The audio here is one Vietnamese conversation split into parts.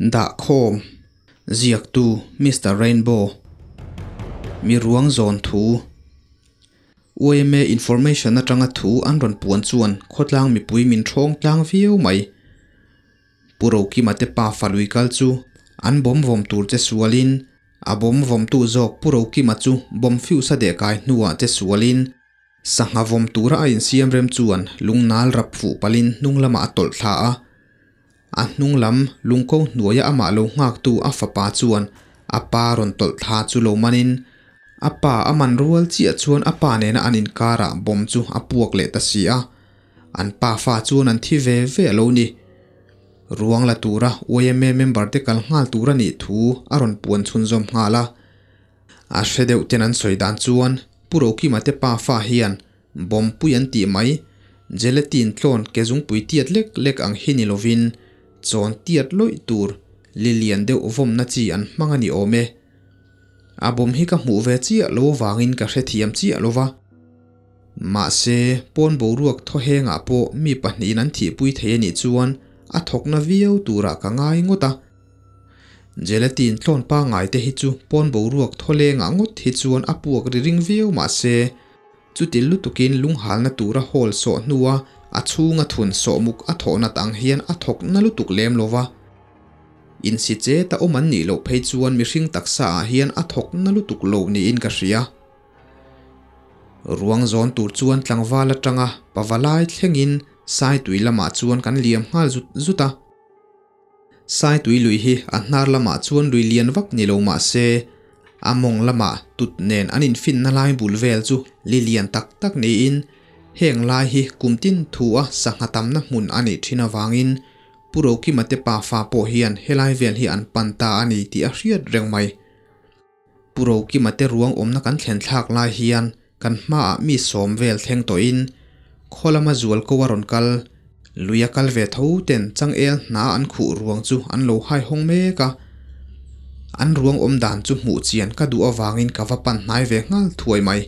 da khom ziak tu mr rainbow. Mi ruang zon thu. OMA information na tanga thu an ron puan chuan. Khotlang mi pui min thong tlang viu mai. Puro ki mate pa falui kal chu. An bom vom tur che sualin. A bom vom tu zok puro ki ma chu. Bom fiu sa de kai nuwa che sualin. Sanga vom tura a in siam rem chuan. Lungnal rap fu palin. Nunglama tol thla a a lung lungko nuaya ama lo ngak tu a fapa chuan. A pa ron tol tha chu lo manin. Apa aman rual chi a chuan apa ne na anin kara bom chu apuak le ta sia an pa fa chuan an thi ve ve lo ni. Ruang la tura OMA member te kal ngal tura ni thu aron puan chun zom ngala a. Shedeu tenan soidan chuan, puro ki mate pa fa hian bom puyan ti mai. Gelatin tlon kezung pui tiat lek lek ang hini lovin chon tiat loi tur, lilian deuh vom na chi an hmangani ome a bom hi ka hmu ve chi lo wangin ka hre thiam chi lova ma se pon bo ruak tho henga po mi pahni nan thi pui the ni chuan, a thok na viau tura ka ngai ngota gelatin tlon pa ngai te hi chu pon bo ruak thole nga ngot hi chuan a puak ri ring viau ma se. Chu til lu tukin lung hal na tura hol so nuwa a chunga thun so muk a thona tang hian a thok na lem lova in si che ta oman ni lo phei chuan mihring taksa a ah hian a thok na lo ni in ka hria. Ruang zon tur chuan tlangwala tanga pawalai thlengin sai tui lama chuan kan liam hal zut, zuta. Sai tui lui hi, a hnar lama chuan lui lian vak ni lo ma se. Among lama tut nen anin fin na lai bul vel chu, li lian tak tak ni in. Heng lai hi kumtin thua sangatam na mun ani thina wangin puro ki mate pa fa po hian helai vel hi an panta ani ti a hriat reng mai puro ki mate ruang om na kan thlen thlak lai hian kan ma mi som vel thleng to in kholama zual ko waron kal luya kal ve tho ten chang el na an khu ruang chu an lo hai hong me ka an ruang om dan chu mu chian ka du awangin ka va pan nai ve ngal thuai mai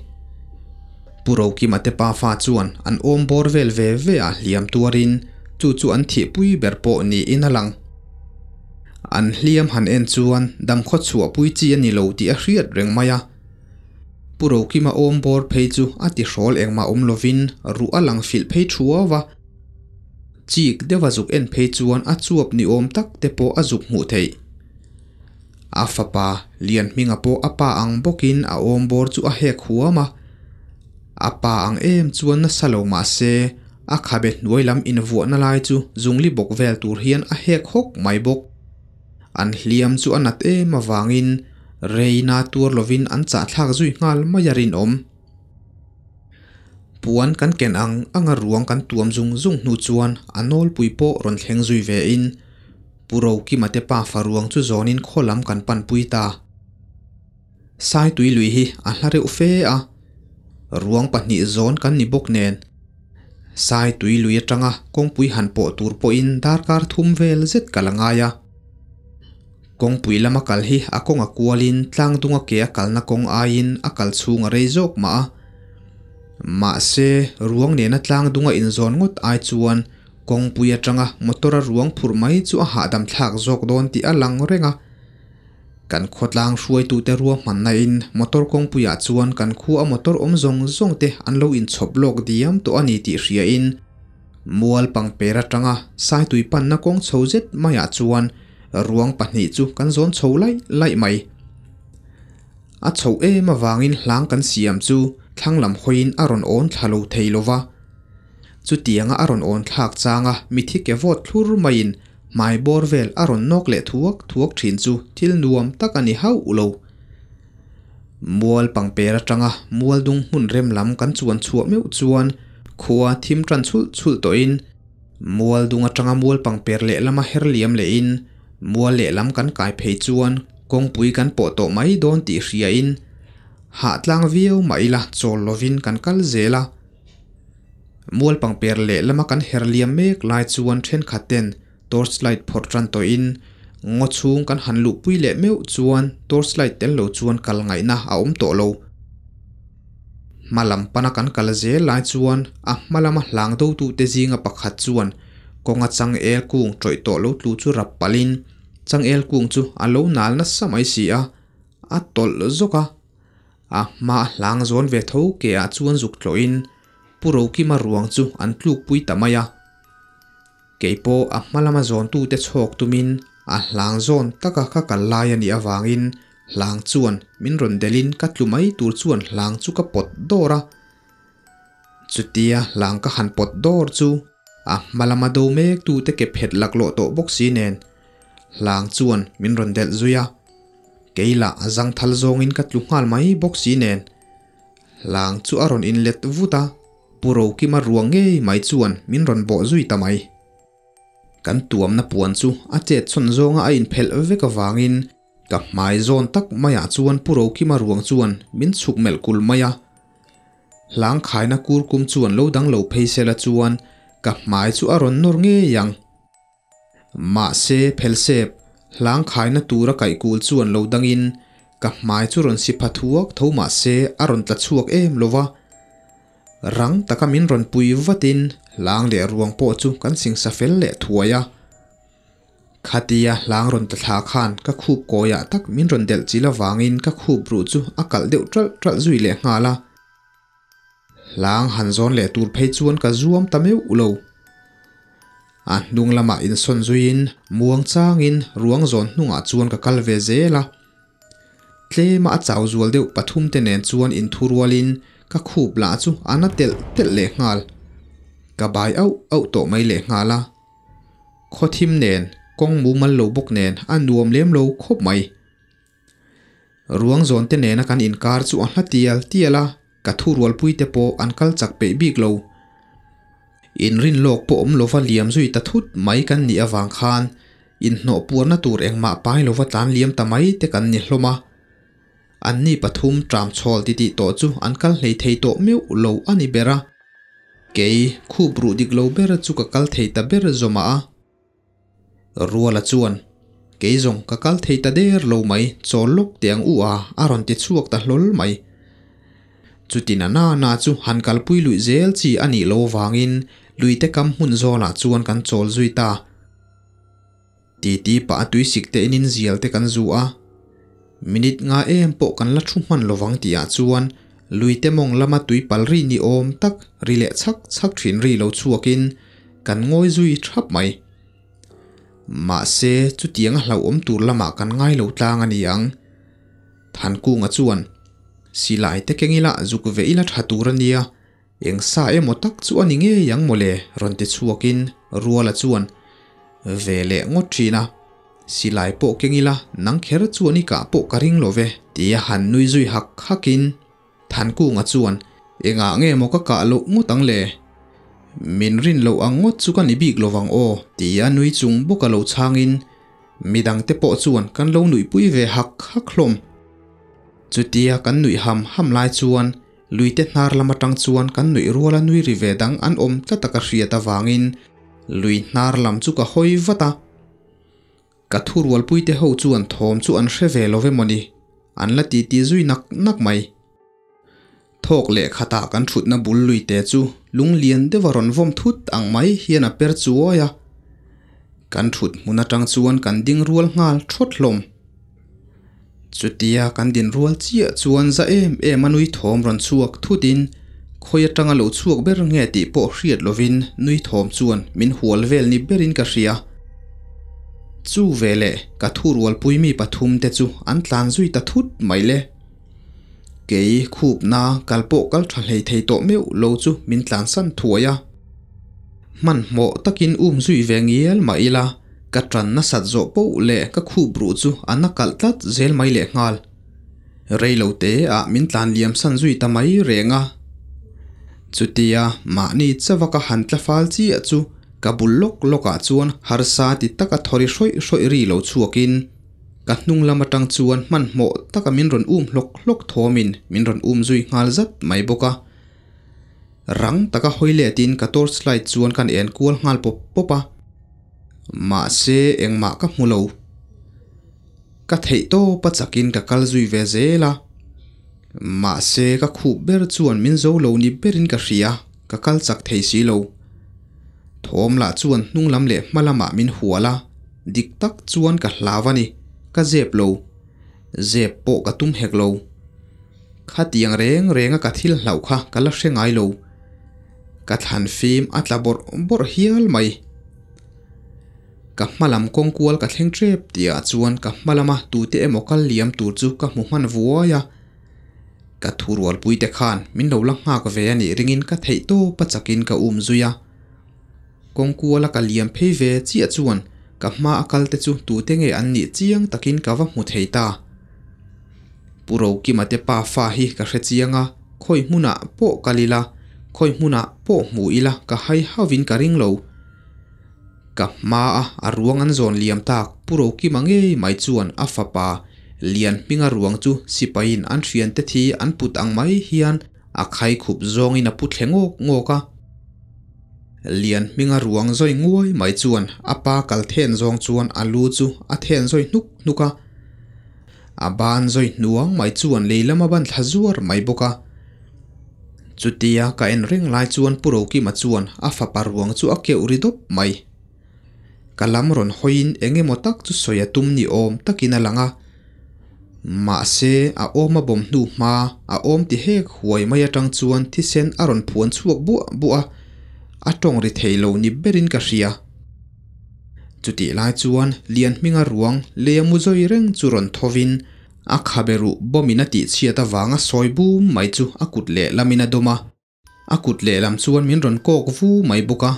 puro ki mate pa fa chuan. An om bor vel ve ve a liam tuarin. Chu chu an thi pui ber po ni inalang an hliam han en chuan. Dam kho chua pui chi ani lo ti a hriat reng maya puro ki ma om bor phei chu. Ati ti hrol engma om lovin ru alang fil phei thua wa chik dewa zuk en phei chuan. A chuap ni om tak te po a zuk mu thei. Afapa lian minga po apa ang bokin. A om bor chu a hek huama apa ang em chuan na salo ma se. A khabe noilam in vu na lai chu zungli bok vel tur hian a hek hok mai bok. An hliam chu anat e ma wangin reina tur lovin an cha thlak zui ngal mayarin om. Puan kan ken ang anga ruang kan tuam zung zung nu chuan anol puipo ron thleng zui ve in. Puro ki mate pa faruang chu zonin kholam kan pan puita sai tui lui hi, a hlare u fe a ruang pahni zone kan ni bốc nen. Sai tui lui atanga, kong pui han po tur po in dar kar thum vel zet kalangaya kong pui lama kal hi akong akwalin tlang dunga ke akal na kong ain akal chunga reizok ma ma se, ruang ne na tlang dunga in zone ngot ai chuan. Kong pui motor motora ruang phur mai chu a ha dam thlak zok don ti alang renga kan khotlang hruai tu te ruwa man in. Motor kong puya ah chuan kan khu a motor om zong zong te an lo in chop lok diam to ani ti hria in. Mual pang pera tanga, sai tui pan na kong chhozet maya ah chuan. Ruang pahnih chu kan zon chho lai lai mai. A chho e ma wangin hlang kan siam chu. Thanglam hoin aron on thalo theilowa chu tianga aron on thlak changa mithi ke vot thlur main mai bor vel a rawn nawk leh thuak thuak thin chu thil nuam tak ani hau ulo mual pangper atanga mual dung hun rem lam kan chuan chuah meu chuan khua thim tran chul chul to in mual dung atanga mual pangper le lama her liam le in mual le lam kan kai phei chuan kong pui kan po to mai don ti hria in. Ha tlang viu mai la chol lovin kan kal zela. Mual pangper le lama kan her liam mek lai chuan then khaten torchlight photran to in. Ngo chung kan han lu pui le meu chuan torchlight tel lo chuan kal ngai na a om to lo. Malam pana kan kal ze lai chuan ah, a malama hlang do tu te zinga pakhat chuan. Konga chang el kung troi to lo tlu chu rap palin. Chang el kung chu alo nal na samai si a. A tol zoka. Ah, a ma hlang zon ve tho ke a chuan zuk tloin puro ki ma ruang chu an tluk pui tamaya keipo a malama zon tu te chok tumin, a lang zon taka kha kal lai ani awangin lang chuan min ron delin ka tlumai tur chuan lang chu ka pot dora chutia lang ka han pot dor chu, a malama do mek tu te ke phet lak lo to bok si nen. Lang chuan min ron del zuya keila azang thal zong in ka tlungal mai bok si nen. Lang chu aron in let vuta puro ki ma ruang nge mai chuan min ron bo zui tamai kan tuam na puan chu. A chet chon zonga a in phel veka wangin ka mai zon tak maya chuan puro ki ma ruang chuan. Min chuk mel kul maya. Lang khai na kur kum chuan lo dang lo phei sela chuan. Ka mai chu aron nor nge yang. Ma se, phel sep lang khai na tura kai kul chuan lo dangin ka mai chu ron si phathuak, tho ma a aron tla chuak em lova rang takamin ron pui vatin lang le ruang po chu kan sing sa fel le thuaya khatia lang ron ta tha khan ka khup ko ya tak min ron del chila wangin ka khup ru chu akal deu tral tral zui le nga la. Lang han zon le tur phei chuan ka zuam tameu ulo a dung lama in son zuin muang changin ruang zon hnunga chuan ka kal kalve zela tle ma chaw zual deu pathum te nen chuan in thurwalin ka khup la chu anatel tel le ngal. กบายเอาเอาโตไม่เละงาละข้อทิมแนนกองมูมันโลบกแนนอันรวมเลี้ยมโลคบไหมรวงโซนเตเนนักันอินการสุอันละเตียลเตียละกะทูรวลปุยเตโปอันกัลจักเปบีกโลอินรินโลกปอมโลฟาเลียมซุยตะทุดไหมกันนี่อวังคานอินโนปัวนาตูรเองมาไปโลฟาตานเลียมตะไหมเตกันนี่ลมาอันนี้ปฐุมตรามชอลติติโตจูอันกัลเลยเทโตมิวโลอันนี้เบระ kei khu bru dik lo bera chu ka kal thei ta bera zoma a. Ruala chuan, kei zong ka kal thei ta der lo mai cholok tiang u a, aron ti chuak ta hlol mai. Chutina na na chu hankal pui lui zel chi ani lo wangin, lui te kam hun zola chuan kan chol zui ta. Ti ti pa tui sik te in zial te kan zu a. Minit nga em po kan la thu man ti tia chuan lui te mong lama tui palri ni om tak, ri le chak chak thin ri lo chuakin kan ngoi zui thap mai. Ma se chu tiang hlau om tur lama kan ngai lo tlang ani ang. Than ku nga chuan. Si lai te kengila zuk veila thaturania eng sa emo tak chu ani nge yang mole ron te chuakin ruala chuan. Vele ngotrina silai po kengila nang kher chuani ka po karing love ti han nui zui hak hakin than ku nga chuan enga nge mo ka ka lo ngutang le min rin lo angot chu kan ibik lowang o tia nui chung in, lo changin midang te po chuan kan lo nui pui ve hak hak hlom chutia kan nui ham ham lai chuan luite hnar lama tang chuan kan nui ruala nui ri ve dang an om tlataka hriata wangin lui hnar lam chu ka hoi vata ka thur wal puite ho chuan thom chu an hre ve love moni an la ti ti zui nak nak mai thok le khata kan thut na bul lui te chu. Lung lian de waron vom thut ang mai hian a per chuwa ya. Kan thut muna tang chuan kan ding rual ngal thot thothlom chutia kan din rual chia chuan za em em anui thom ron chuak thutin. Khoya tanga lo chuak ber nge ti po hriat lovin nui thom chuan min hual vel ni berin ka hria. Chu vele ka thu rual puimi pathum te chu an tlan zui ta thut mai le. Kei khup na kalpo kal thalei thei to meu lâu chu min tlan san mặn man mo takin um zui vengiel mai la các tran nó sat dỗ bộ lệ các khu bru chu ana kal tat zel mai lệ ngal. Rei lâu tế à mình tlan liam san duy ta mai chú tia mà ni cha vaka hàn tla phal chi à chu, ka bullok loka chuan har sa ti taka thori hroi hroi ri lo chuakin ka hnung lama tang chuan man mo taka min ron um hlok hlok thomin min ron um zui ngal zat mai boka rang taka hoile tin ka torchlight chuan kan en kual ngal pop popa ma se eng ma ka hmulo ka thei to pachakin ka kal zui ve zela ma se ka khu ber chuan min zo lo ni berin ka hria ka kal chak thei si lo thom la chuan hnung lam le malama min huala dik tak chuan ka hlavani ka zep lo. Zep po ka tum hek lo. Kha tiang reng renga ka thil hlau kha, ka la hrengai lo. Ka thlan fim atla bor bor hial mai. Ka hmalam kong kual ka thleng trep tia chuan, ka hmalama tu te emo kal liam tur chu ka mu man vuaya ka thurwal pui te khan, min lo lang nga ka ve ani, ringin ka thei to pachakin ka um zuya kong kuala ka liam phei ve chi a chuan ka hma akal te chu tu te nge an ni chiang takin ka va mu thei ta. Puro ki mate pa fa hi ka hre chianga, khoi muna po kalila khoi muna po mu ila ka hai havin ka ring lo. Ka ma a aruang an zon liam tak, puro ki mange mai chuan a fa pa. Lian pinga ruang chu sipain an thian te thi an put ang mai hian a khai khup zongin a put thlengok ngoka lian minga ruang zoi nguai mai chuan. Apa kal then zong chuan alu chu, a then zoi nuk, nuka. A ban zoi nuang mai chuan leilama ban bốc mai boka. Chutia ka en ring lai chuan puro ki ma chuan, a fa parwang chu a ke uridop mai. Kalam ron hoin enge motak chu soya tum ni om, takina langa. Ma se, a à bom nu ma, a om ti hek huai mai atang chuan thi sen aron phuan chuak bu bu a atong ri theilo ni berin ka ria chuti lai chuan lian minga ruang le mu zoi reng churon thovin a khaberu bomina ti chiata wanga soibu mai chu akut le lamina doma akut le lam chuan min ron kok vu mai buka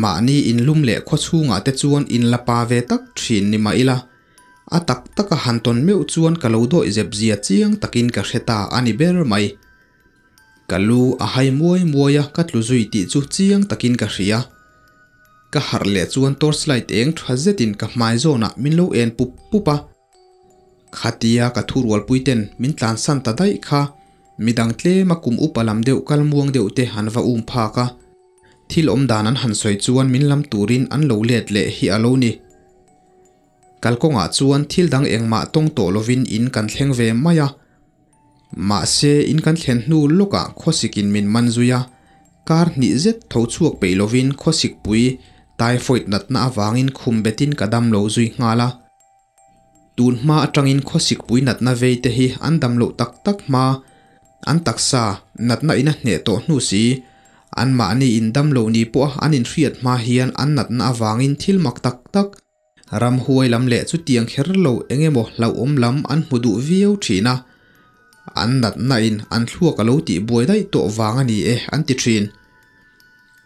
ma ni in lum le kho chunga te chuan in la pa ve tak thin ni ma ila a tak taka hanton meu chuan kalo do zep zia chiang takin ka hreta ani ber mai kalu a à hai muai muaya ka à, tlu zui ti chu chiang takin ka à. hria ka har le chuan torchlight eng thwa zetin ka hmai zona min lo en pup pupa khatia ka thurwal puiten min tlan san ta dai kha midang tle makum upalam deuh kalmuang deuh te hanwa um pha ka thil om danan han soi chuan min lam turin an lo let le hi alo ni kalkonga chuan thil dang engma tong to lovin in kan thleng ve maya mà xe in kan thlen hnu loka ah khosikin min manzuya ah. kar ni zet tho chuak pe lovin khosik pui. Typhoid natna awangin khum betin kadam lo zui ngala ah. tun ma atangin khosik pui natna ve te hi an dam lo tak tak ma an taksa natna ina hne to hnu si. An ma ni in dam lo ni po an in hriat ma hian an natna awangin thil mak tak tak. Ram huai lam le chu tiang kher lo engemaw lau om lam an hmudu viau thina an nat na in an thua ka lo ti buai dai to wang ani e an ti thin.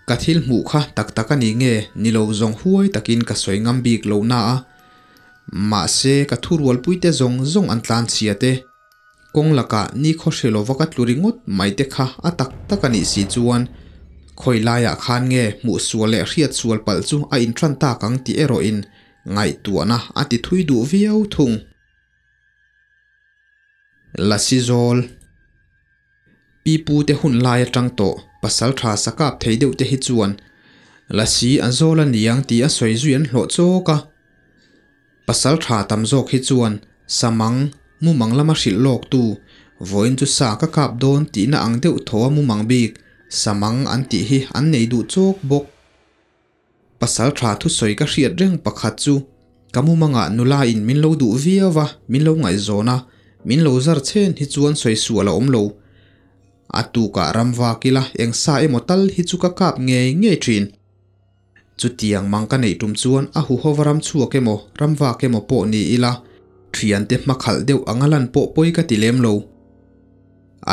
Ka thil mu kha tak tak ani nge, ni lo zong huai takin ka soi ngam bik lo na a. Ma se ka thur wal pui te zong zong an tlan chiate kong laka, ni kho shelo waka tluringot mai te kha atak tak ani si chuan. Khoi laya ah khan nge mu suale riat sual pal chu a in tran ta kang ti ero in ngai tuana ati thui du viau thung la sizol pi pu te hun lai atang to. Pasal tha sakap thei deuh te hi chuan. La si an zol an niang ti a soi zuian hlo choka pasal tha tam zok hi chuan. Samang mu manglama hril lok tu. Voin chu sa ka kap don ti na ang deuh tho mu mang bik. Samang an ti hi an nei du chok bok pasal tha thu soi ka hriat reng pakhat chu. Kamu manga nula in min lo du viawa min lo ngai zona min lo zar chen hi chuan soi suala om lo. Atu ka ramwa kila eng sa emo tal hi chu ka kap nge nge thin. Chu tiang mang ka nei tum chuan a hu hovaram chuwa kemo ramwa kemo po ni ila. Thian te makhal deu angalan po poi ka tilem lo.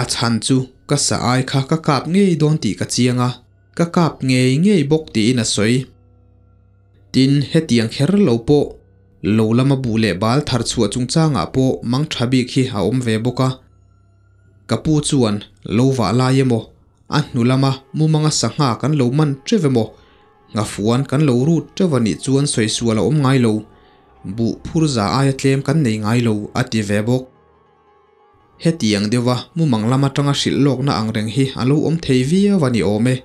A chan chu, ka sa ai kha ka kap nge don ti ka chianga, ka kap nge nge bok ti na soi. Tin hetiang kher lo po lo lama bu le bal thar chua chung changa po mang thabi khi ha om ve boka. Kapu chuan, lo wa la yemo a hnulama mu manga sangha kan lo man trevemo nga fuan kan lo ru trevani chuan soi suala om ngai lo. Bu phurza aya tlem kan nei ngai lo ati ve bok. He tiang dewa mu trăng tanga shil lok na angreng hi alo om thei via wani ome.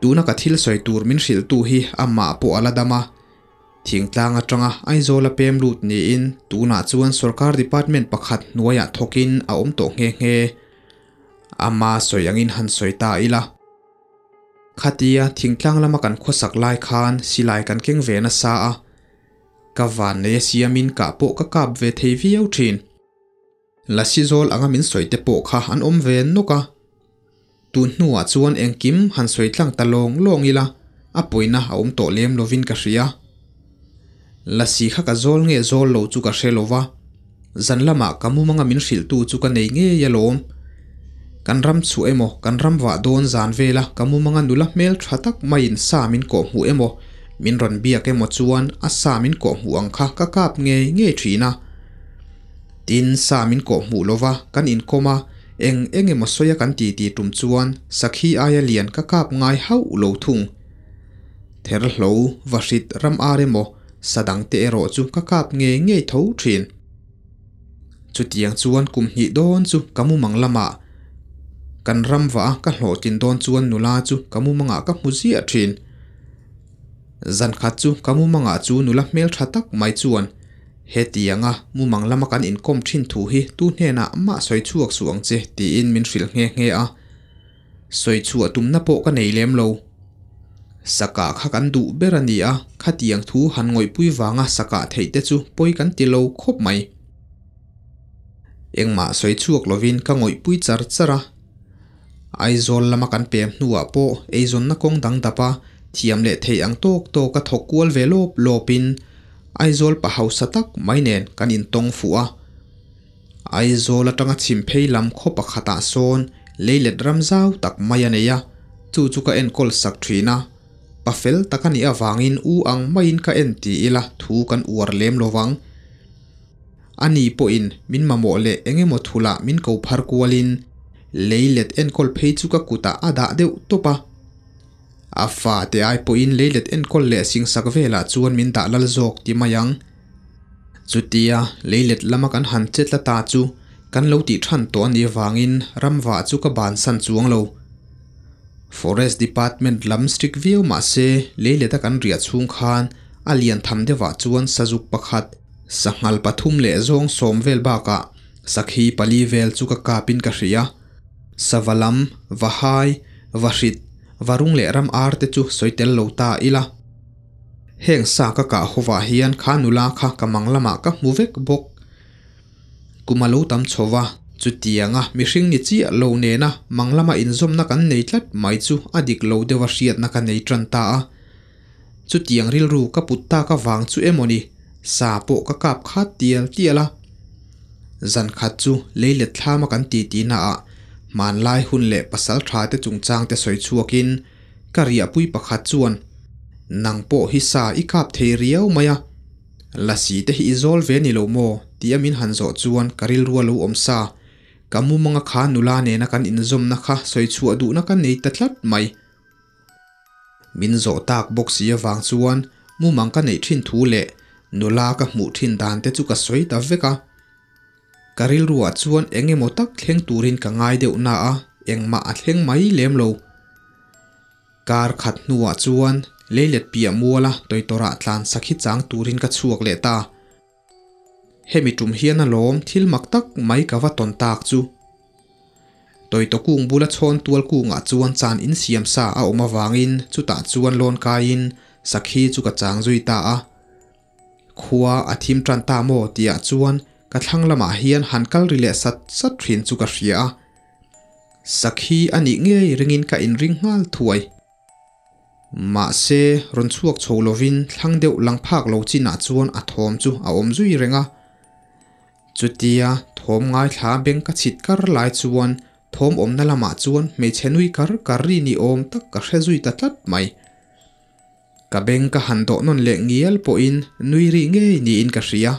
Tuna ka thil soi tur min hril tu hi amma po aladama thing tlang atanga aizola pem lut ni in. Tuna chuan sarkar department pakhat nuaya thokin a om to nghe nghe ama soyangin han soita ila. Khatia, thingtlang lama kan khosak lai khan, silai kan keng ve na sa a. Ka van ne siamin ka po ka kap ve thei viau thin. La si zol anga min soite po kha an om ve nuka ka. Tu nuwa chuan engkim han soitlang talong long ila. A a om to lem lovin ka ria la si kha ka zol nge zol lo chu ka hrelowa zan lama kamu manga min hril tu chu ka nei nge lôm, kan ram chu emo kan ram wa don zan vela kamu manga nula mel thatak in sa min ko hu emo min ron bia ke mo chuan a sa min ko hu ang kha ka kap nge nge thina tin sa min ko mu lova kan in koma eng enge mo soya kan ti ti tum chuan sakhi aya lian ka kap ngai hau lo thung ther hlo vashit ram aremo sadang te ero chu ka kap nge nge tho thin. Chu tiang chuan kum hi don chu kamu manglama kan ram wa ka hlo tin don chuan nula chu kamu manga ka mu a thin. Zan kha chu kamu manga chu nula mel thatak mai chuan. He tianga mu manglama kan in kom thin thu hi tu hne na ma soi chuak suang che ti in min hril nge nge a. Soi chu atum na po ka nei lem lo saka kha kan du berani a. Khatiang thu han ngoi pui wanga saka theite chu poi kan ti lo khop mai. Engma soi chuak lovin ka ngoi pui char chara. Aizol lama kan pem nuwa po. Eizon na kong dang dapa thiam le thei ang tok to ka thok kual ve lop lopin. Aizol pa hau satak mai nen kan in tong fu a. Aizol atanga chim phei lam kho pa khata son. Leilet ram zau tak mai aneya chu chu ka en kol sak thina pafel takani awangin u ang main ka en ti ila thu kan uar lem lowang ani po in, min mamo le engemo thula min ko phar kualin. Leilet en kol phei chu ka kuta ada deu topa. Afa te ai po in leilet en kol le sing sak vela chuan min da lal zok ti mayang. Chutia, leilet lama kan han chet la ta chu. Kan lo ti than to ni wangin ramwa chu ka ban san chuang lo. forest department lam strict view ma se leile tak an ria chung khan alian tham de wa chuan sajuk pakhat sangal pathum le zong som vel ba ka sakhi pali vel chu ka kapin ka hria savalam vahai vashit varung le ram ar te chu soitel lota ila. Heng sa ka ka hova hian khanula kha kamang lama ka muvek bok. Kumalo tam chowa chu tianga mihring ni chi lo ne na manglama inzom na kan nei tlat mai chu adik lo dewa hriat na kan nei tran ta a chu tiang ril ru ka putta ka wang chu emoni sa po ka kap khat tial tiala zan khat chu leile thlama kan ti ti na a man lai hun le pasal tha te chung chang te soi chuakin karia pui pakhat chuan nang po hi sa i kap thei riau maya lasi te hi izol ve ni lo mo tiamin hanzo chuan karil ruwa lo om sa kamu mga kha nula ne na kan inzom na kha soi chu adu na kan nei tatlat mai. Min zo tak box ya wang chuan, mu mang ka nei thin thu le. Nula ka mu thin dan te chu ka soi ta veka karil ruwa chuan enge mo tak thleng turin ka ngai deuh na a engma a thleng mai lem lo. Kar khat nuwa chuan leilet pia muala toitora tlan sakhi chang turin ka chuak le ta hemi tum hian a lom thil mak tak mai kava ton tak chu. Toi to kung bula chon tual kunga ah chuan chan in siam sa a oma wangin chu ta chuan lon kain sakhi chu ka chang zui ta a. Khuwa a thim tran ta mo tia chuan, ka thlang lama hian hankal rile sat sat thrin chu ka hria a. Sakhi ani nge ringin ka in ring ngal thuai. Ma se ron chuak chholovin thlang deuh lang phak lo china ah chuan a thom chu a om zui renga chutia thom ngai thla beng ka chit kar lai chuan thom om na lama chuan me chenui kar karri ni om tak ka hrezui ta tlat mai ka beng ka han do non le ngial po in nui ri nge ni in ka hria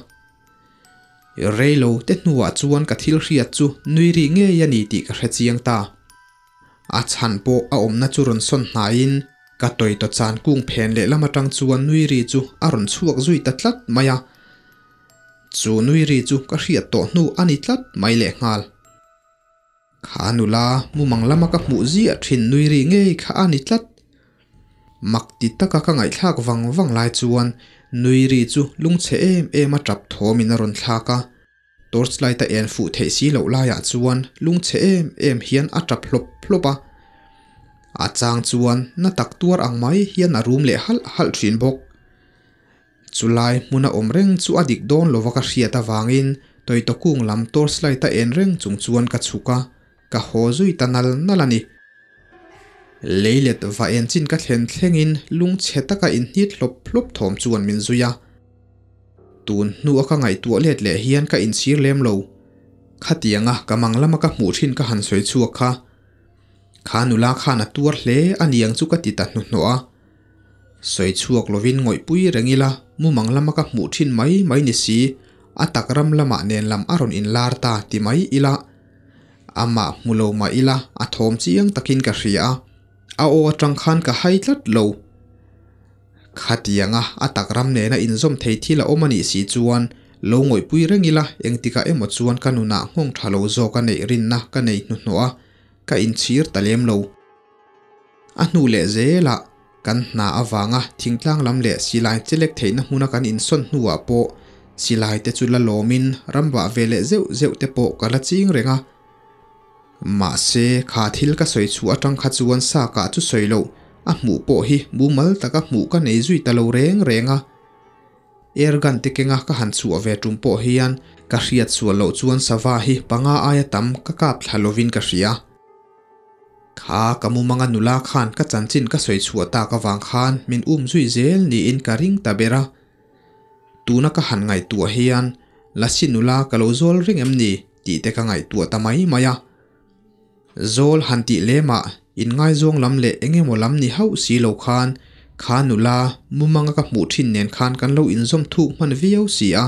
reilo te hnuwa chuan ka thil hriat chu nui ri nge ya ni ti ka hre chiang ta. A chan po a om na chu son hna in. Ka tôi to chan kung phen lệ lama tang chuan nui ri chu a ron chuak zui ta tlat maya zu nui ri chu ka hriat to nu ani tlat mai le ngal. Kha nu la mu mang lama ka mu ji a thin nui ri nge kha ani tlat. Mak ti taka ka ngai thlak wang wang lai chuan nui ri chu lung che em em a trap thom in a ron thlaka torch light a en fu the si lo la ya chuan lung che em em hian a trap hlop hlopa a. Chang chuan na tak tuar ang mai hian a room le hal hal thin bok chulai muna om reng chu adik don lovaka hriata wangin toi to kung lam tor slai ta en reng chung chuan ka chuka. Ka ho zui tanal nalani. Leilet va en chin ka thlen thlengin lung cheta ka in hit lop lop thom chuan min zuya. Tun nu aka ngai tu let le hian ka in sir lem lo. Khatianga kamang lama ka mu thin ka han soi chuak kha. Khanula khana tur hle aniang chu ka ti ta nu no a. Soi chuak lovin ngoi pui rengila. mumang lama ka mu thin mai mai ni si. Atakram lama nen lam aron in lar ta ti mai ila. Ama mulo ma ila athom chiang takin ka hria a o atang khan ka hai tlat lo khatianga ah, atakram ne na inzom thei thila omani si chuan lo ngoi pui rengila engtika emo chuan kanuna ngong thalo zo ka nei rin na ka nei nu noa ka in chir talem lo anu le zela kan na awanga thingtlang lam le silai chelek theina huna kan in son nuwa po silai te chula lomin ramba vele zeu zeu te po kala ching renga ma se kha thil ka soi chu atang kha chuan sa ka chu soi lo. A mu po hi, mu mal taka mu ka nei zui ta lo reng renga er gan te kenga ka han chu ave tum po hian. Ka hriat chu lo chuan sawa hi, panga aya tam ka kap thalovin ka hria kha kamu manga nula khan ka chanchin ka soi chu ta ka wang khan. Min um zui zel ni in ka ring ta bera. Tuna ka han ngai tua hian lasinula ka lo zol ring em ni. Ti te ka ngai tu ta mai maya. Zol han ti lema in ngai zong lam le enge mo lam ni hau si lo khan. Kha nula mumanga ka mu thin nen khan kan lo in zom thu man viau si a.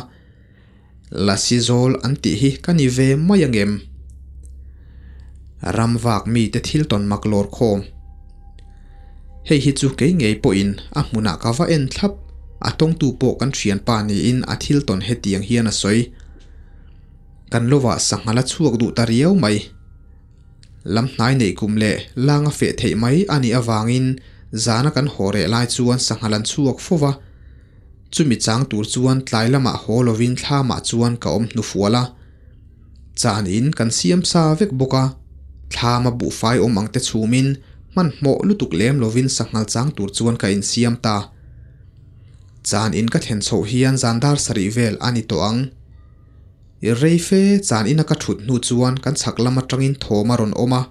La zol an ti hi ka ni ve mayangem รำวากมีแต่ทิลตนมักโลร์โคมให้ฮิจูเกยเงยปอินอะมุนากาวาเอ็นทับอะตงตูโปกันเชียนปานีอินอะทิลตนเฮตียงเฮียนสอยกันโลวะสังหลัดชวกดูตาเรียวไหมลำนายในกุมเละล่างเฟะเทไหมอันนี้อวางอินจานกันโหเรลายชวนสังหลัดชวกฟัวจุมิจางตูชวนไล่ละมาโฮโลวินท่ามาชวนกัอมนุฟัวละจานอินกันเสียมซาเวกบุกะ ma bu fai om ang te chumin. Man mo lutuk lem lovin sangal chang tur chuan ka in siam ta. Chan in ka then chho hian zandar sari vel ani to ang. I rei fe, chan in ka thut nu chuan kan chhak lama tangin thoma ron oma.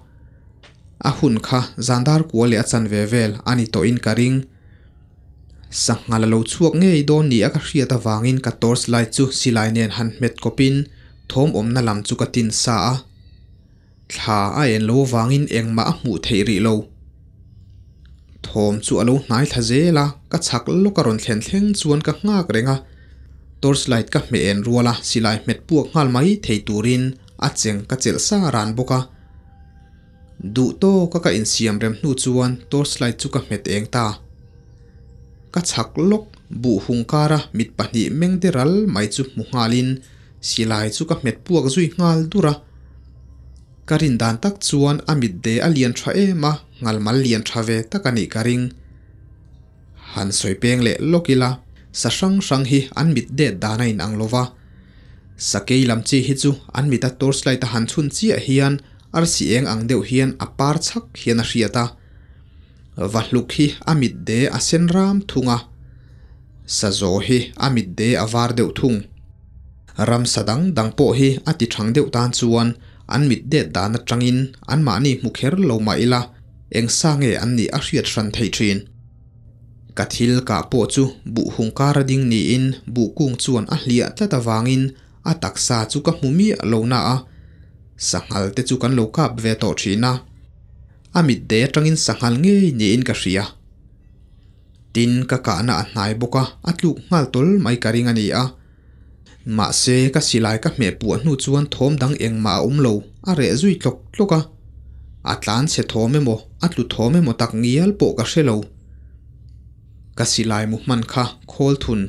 A hun kha, zandar ko le achan ve vel ani to in ka ring. Sangala lo chuak nge i don ni aka hria ta wangin ka torch light chu silai nen han met kopin. Thom om na lam chu ka tin sa a thla a en lo wangin engma a mu thei ri lo. Thom chu alo hnai tha zela ka chhak lo ka ron thlen thleng chuan ka ngak renga. Torchlight ka me en ruala silai met puak ngal mai thei turin a cheng ka chel sa ran boka du to ka ka in siam rem hnu chuan torchlight chu ka met eng ta. Ka chhak lok bu hungkara mit pahnih meng de ral mai chu mu ngalin silai chu ka met puak zui ngal dura karin dan tak chuan, amit de a lian tha ema ngal mal lian tha ve takani karing han soi peng le lokila sa sang sang hi an mit de dana in anglova sakei lam chi hi chu an mit torchlight han chun chi a hian, ar si eng ang deuh hian a par chak hian a hriata vahluk hi, amit de a sen ram thunga sa zo hi, amit de a var deuh thung. Ram sadang dang po hi ati thang deuh tan chuan an mit de dan atangin an mani mukher lo ma ila eng sange an ni a hriat ran thei thin kathil ka po chu, bu hungkara ding ni in, bu kung chuan a hlia tlata wangin. A taksa chu ka hmumi lo na a. Sangal te chu kan lo kap ve to thina amit de tangin sangal nge ni in ka hria. Tin ka ka na hnai boka atluk ngal tol mai karing ani a ma se ka silai ka me pu nu chuan thom dang eng ma um lo a re zui tlok tloka atlan se thome mo atlu thome mo tak ngial po ka hrelo ka silai mu man kha, khol thun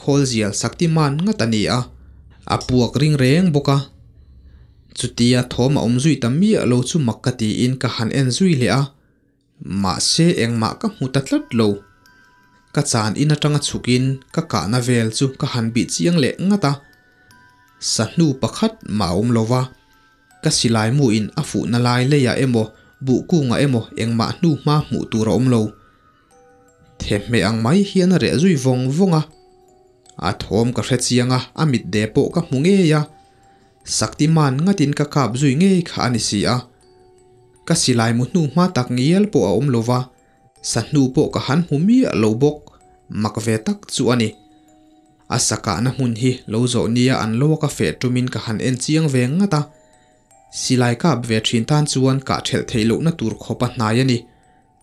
khol zial saktiman nga tani a apuak ring reng boka chutia thoma om zui tammi lo chu makkati in ka han en zui le a ma se eng ma ka mu tatlat lo ka chan in atanga chukin, ka cả na vel chu, ka han bi chiang le ngata sa hnu pakhat ma um lova ka silai mu in a phụ na lai le ya emo, bu ku nga emo engma nu ma mu tur om um lo. The me ang mai hian a re zui vong vonga. A thom ka hre chianga amit de po ka munge ya. Saktiman ngatin ka kap zui nge kha ani si a. Ka silai mu nu ma tak ngial po a um om lova sa nu po ka han humi a lo bok mak ve tak chu ani asaka na hun hi lâu zo nia an lo ka fe tumin ka han en chiang ve ngata silai ka ve thin tan chuan ka thel theilo na tur khopa hnai ani.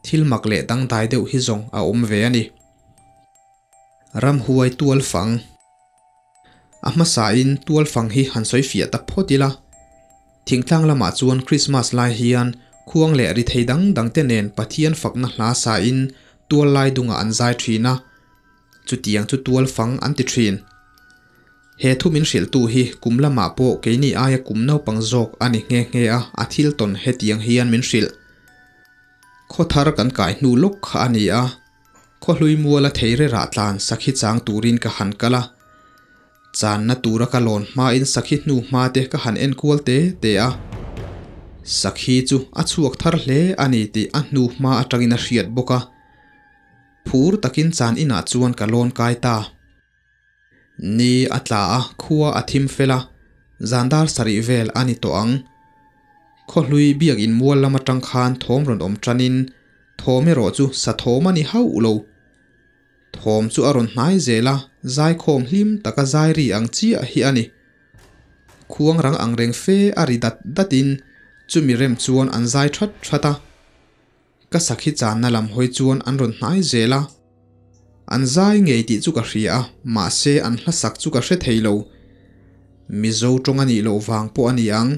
Thil mak le dang dai deuh hi zong a om ve ani. Ram huai tual fang. Ama sa in tual fang hi han soi fia ta photila thingtlang lama chuan christmas lai hian khuang le ri thei dang dang te nen pathian fakna hla sa in tual lai dunga an zai thina. จุดยังจุดตัวฟังอันติทรีนเฮทุมินเสียตูฮีกุมละมาโปเกนี่อายกุมนาปังจอกอันนี้เงี้ยเงี้ยอาทิลตนเฮติยังเฮียนมินเสียข้อทารกันกายนูลกอันนี้อะข้อลุยมัวละเทีเรราตานสักหิจางตูรินกะหันกะละจานนตูระกะลอนมาอินสักหินูมาเตกะหันเอ็นกัวเตเตอะสักหิจูอัชวกทารเลอันนี้ตีอันนูมาอัตรินาเสียดบกะ phur takin chan ina chuan ka lon kai ta. Ni atla a khuwa athim fela. Zandar sari vel ani to ang. Kho hlui biak in mual lama tang khan thom ron om tranin. Thome ro chu sa thoma ni hau ulo thom chu aron hnai zela. Zai khom hlim taka zai ri ang chi a hi ani. Khuang rang ang reng fe ari dat datin chumi rem chuan an zai that thata ka sakhi chan na lam hoi chuan an ron hnai zela. An zai ngei ti chu ka hria ma se an hla sak chu ka hre theilo mizo tong ani lo wang po ani ang.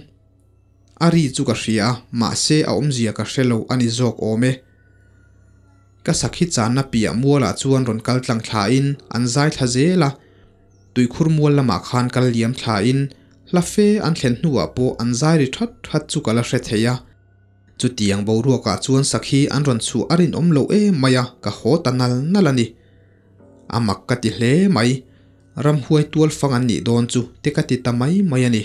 Ari chu ka hria ma se a om zia ka hrelo ani zok ome. Ka sakhi chan na pia muala chuan ron kal tlang thla in, an zai thla zela. Tui khur mual lama khan kal liam thla in. La fe an thlen hnuwa po an zai ri that that chu kala hre theya chu tiang bo ruwa ka chuan sakhi an ron chu arin om lo e maya ka ho tanal nalani. Amak ka ti hle mai. Ram huai tual fang an ni don chu. Te ka ti tamai mai ani.